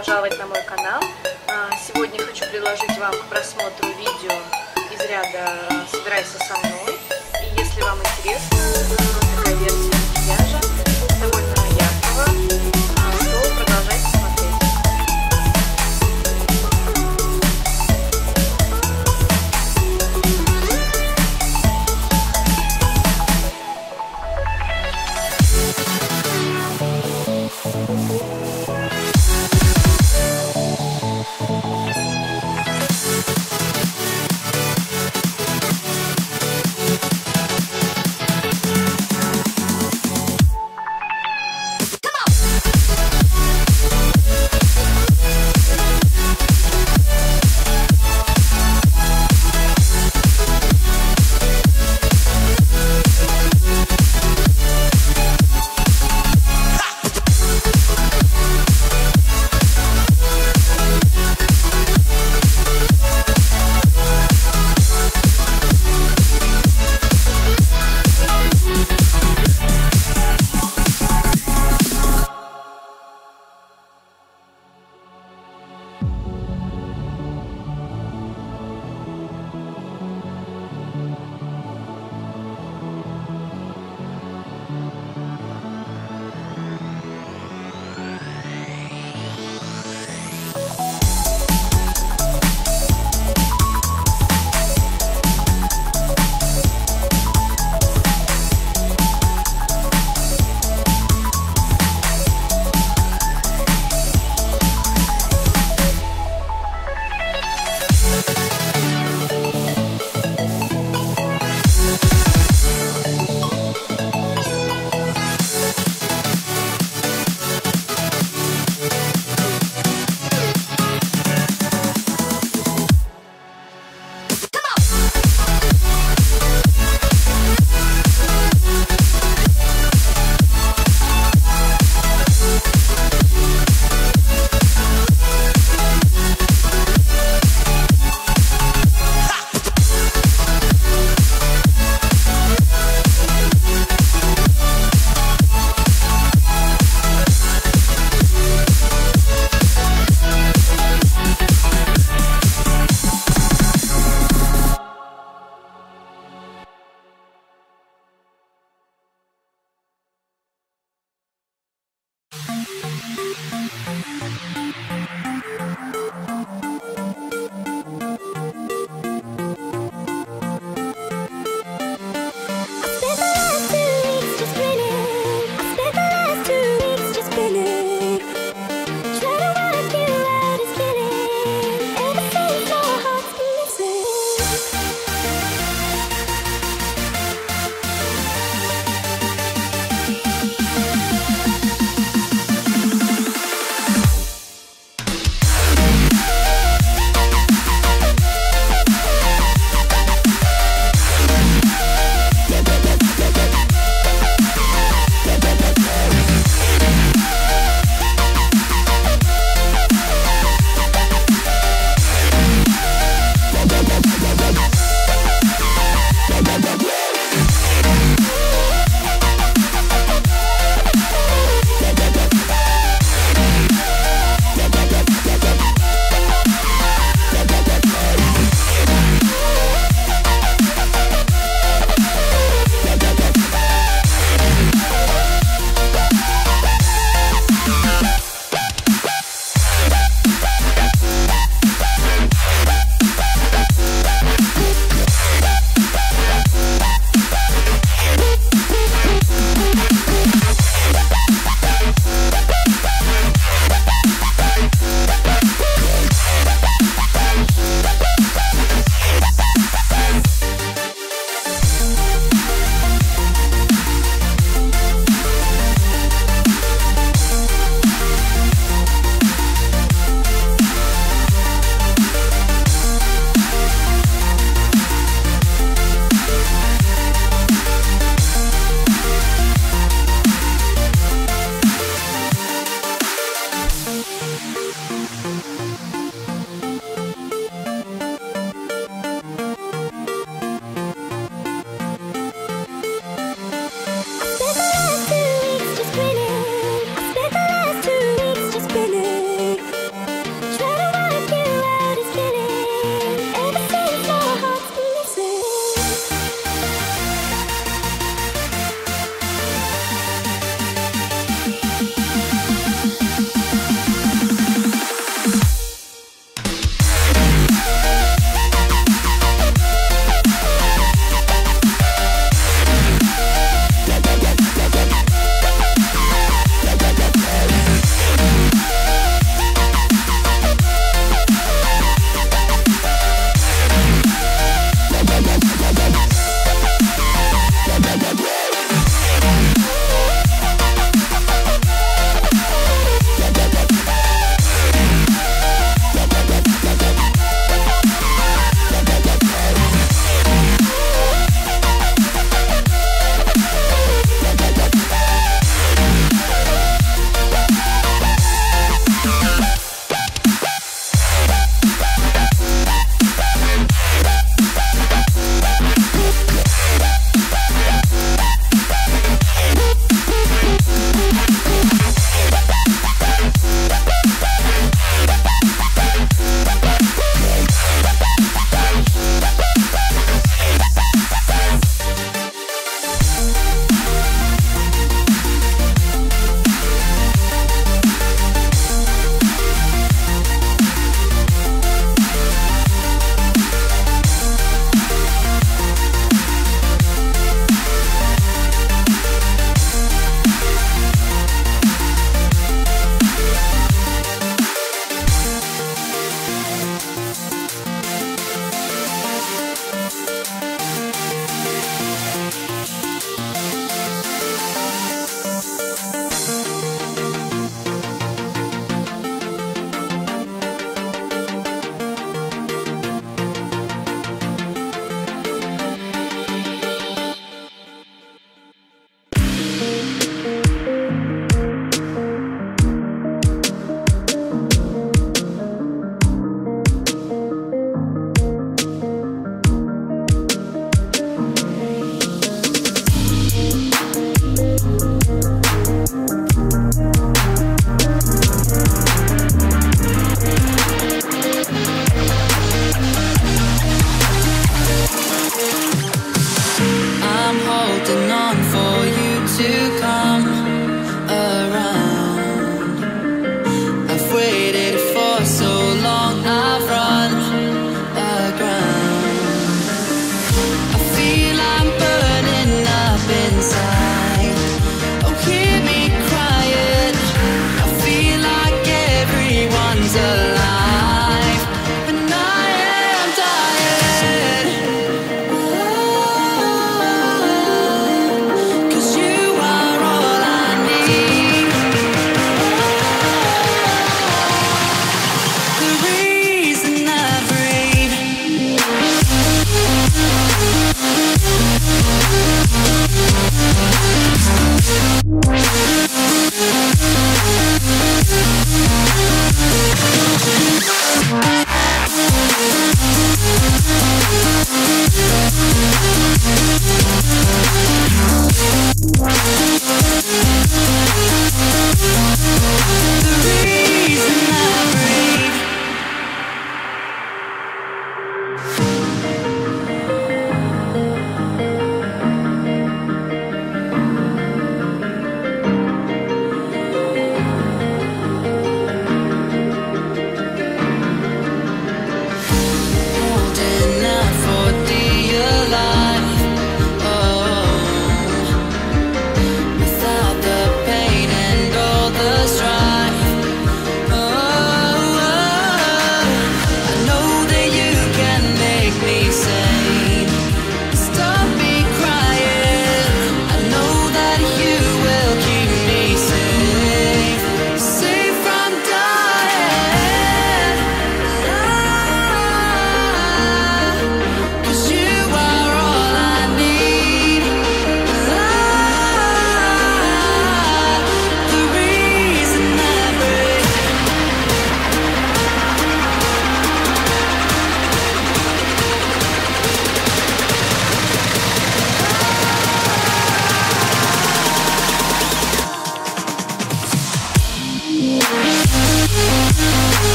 пожаловать на мой канал. А, сегодня хочу предложить вам к просмотру видео из ряда «Собирайся со мной». И если вам интересно, такая версия макияжа,